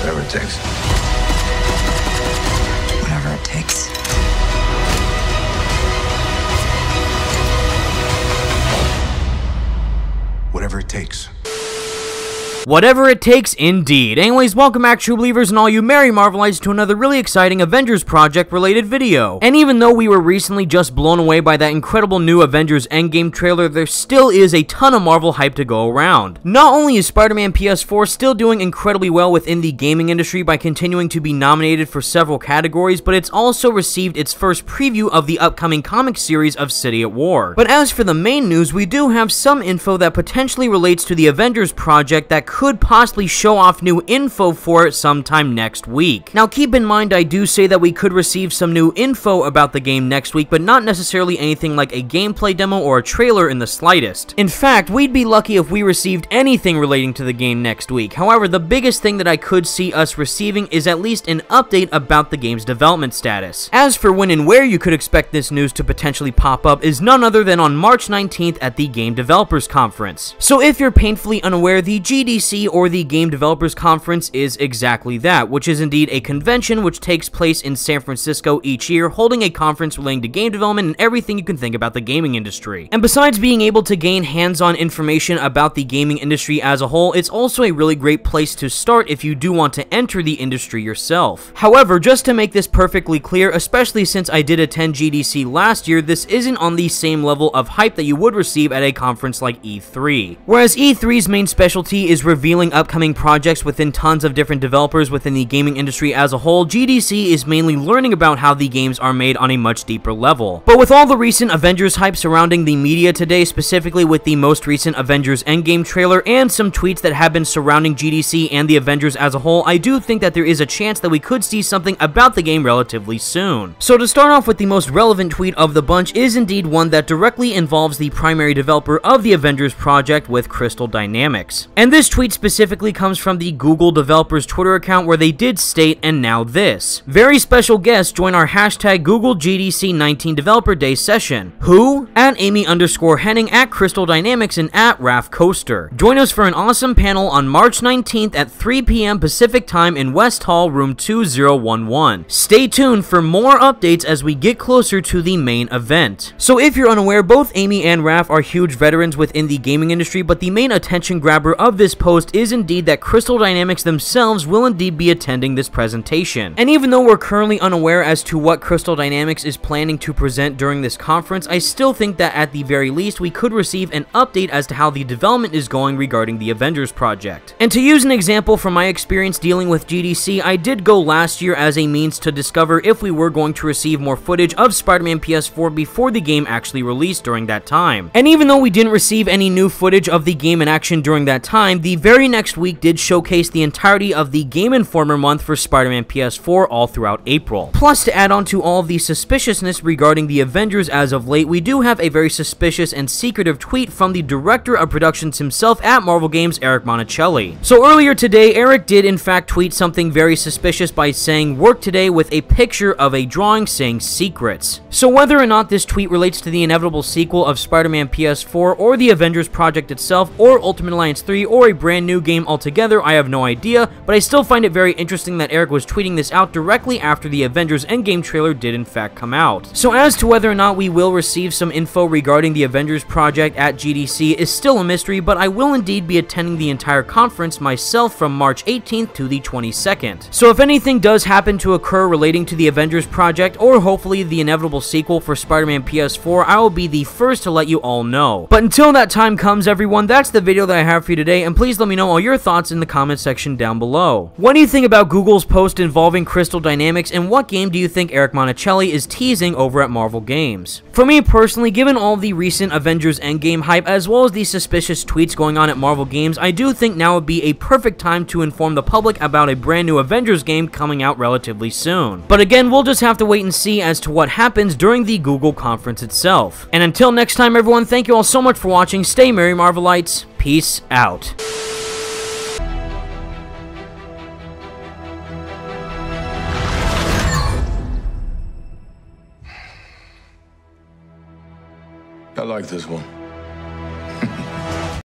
Whatever it takes. Whatever it takes. Whatever it takes. Whatever it takes, indeed. Anyways, welcome back, true believers and all you merry Marvelites to another really exciting Avengers Project related video. And even though we were recently just blown away by that incredible new Avengers Endgame trailer, there still is a ton of Marvel hype to go around. Not only is Spider-Man PS4 still doing incredibly well within the gaming industry by continuing to be nominated for several categories, but it's also received its first preview of the upcoming comic series of City at War. But as for the main news, we do have some info that potentially relates to the Avengers Project that could possibly show off new info for it sometime next week. Now keep in mind I do say that we could receive some new info about the game next week, but not necessarily anything like a gameplay demo or a trailer in the slightest. In fact, we'd be lucky if we received anything relating to the game next week. However, the biggest thing that I could see us receiving is at least an update about the game's development status. As for when and where you could expect this news to potentially pop up is none other than on March 19th at the Game Developers Conference. So if you're painfully unaware, the GDC or the Game Developers Conference is exactly that, which is indeed a convention which takes place in San Francisco each year, holding a conference relating to game development and everything you can think about the gaming industry. And besides being able to gain hands-on information about the gaming industry as a whole, it's also a really great place to start if you do want to enter the industry yourself. However, just to make this perfectly clear, especially since I did attend GDC last year, this isn't on the same level of hype that you would receive at a conference like E3. Whereas E3's main specialty is revealing upcoming projects within tons of different developers within the gaming industry as a whole, GDC is mainly learning about how the games are made on a much deeper level. But with all the recent Avengers hype surrounding the media today, specifically with the most recent Avengers Endgame trailer and some tweets that have been surrounding GDC and the Avengers as a whole, I do think that there is a chance that we could see something about the game relatively soon. So to start off with the most relevant tweet of the bunch is indeed one that directly involves the primary developer of the Avengers project with Crystal Dynamics. And this tweet specifically comes from the Google developers Twitter account where they did state, and now this. Very special guests join our hashtag Google GDC 19 Developer Day session. Who? At Amy underscore Hennig, at Crystal Dynamics, and at Raph Koster. Join us for an awesome panel on March 19th at 3 p.m. Pacific Time in West Hall, room 2011. Stay tuned for more updates as we get closer to the main event. So if you're unaware, both Amy and Raph are huge veterans within the gaming industry, but the main attention grabber of this post is indeed that Crystal Dynamics themselves will indeed be attending this presentation. And even though we're currently unaware as to what Crystal Dynamics is planning to present during this conference, I still think that at the very least we could receive an update as to how the development is going regarding the Avengers project. And to use an example from my experience dealing with GDC, I did go last year as a means to discover if we were going to receive more footage of Spider-Man PS4 before the game actually released during that time. And even though we didn't receive any new footage of the game in action during that time, the very next week did showcase the entirety of the Game Informer month for Spider-Man PS4 all throughout April. Plus, to add on to all of the suspiciousness regarding the Avengers as of late, we do have a very suspicious and secretive tweet from the director of productions himself at Marvel Games, Eric Monacelli. So earlier today, Eric did in fact tweet something very suspicious by saying, work today with a picture of a drawing saying secrets. So whether or not this tweet relates to the inevitable sequel of Spider-Man PS4 or the Avengers project itself or Ultimate Alliance 3 or a brand new game altogether, I have no idea, but I still find it very interesting that Eric was tweeting this out directly after the Avengers Endgame trailer did in fact come out. So as to whether or not we will receive some info regarding the Avengers project at GDC is still a mystery, but I will indeed be attending the entire conference myself from March 18th to the 22nd. So if anything does happen to occur relating to the Avengers project, or hopefully the inevitable sequel for Spider-Man PS4, I will be the first to let you all know. But until that time comes everyone, that's the video that I have for you today, and please let me know all your thoughts in the comment section down below. What do you think about Google's post involving Crystal Dynamics, and what game do you think Eric Monacelli is teasing over at Marvel Games? For me personally, given all the recent Avengers Endgame hype, as well as the suspicious tweets going on at Marvel Games, I do think now would be a perfect time to inform the public about a brand new Avengers game coming out relatively soon. But again, we'll just have to wait and see as to what happens during the Google conference itself. And until next time everyone, thank you all so much for watching, stay merry Marvelites, peace out. I like this one.